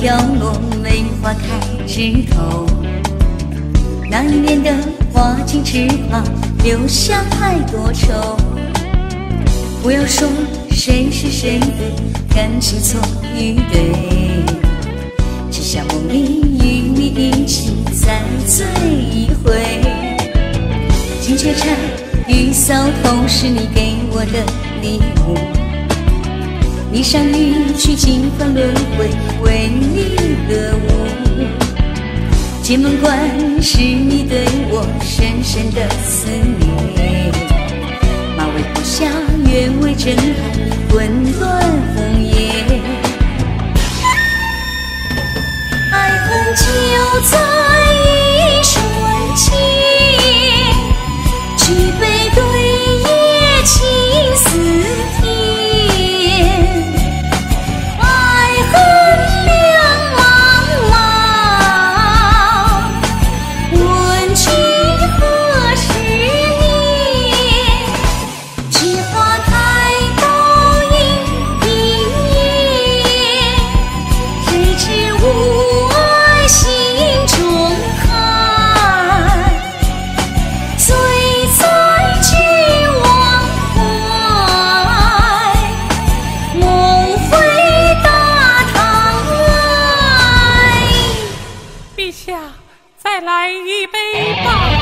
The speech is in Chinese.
飘落，梅花开枝头。那一年的花径翅膀，留下太多愁。不要说谁是谁的感情错与对，只想梦里与你一起再醉一回。金雀钗，玉搔头，是你给我的礼物。霓裳羽曲，金风轮回，剑门关，是你对我深深的思念。马嵬坡下，愿为真爱，魂断红颜。爱恨就在下，再来一杯吧。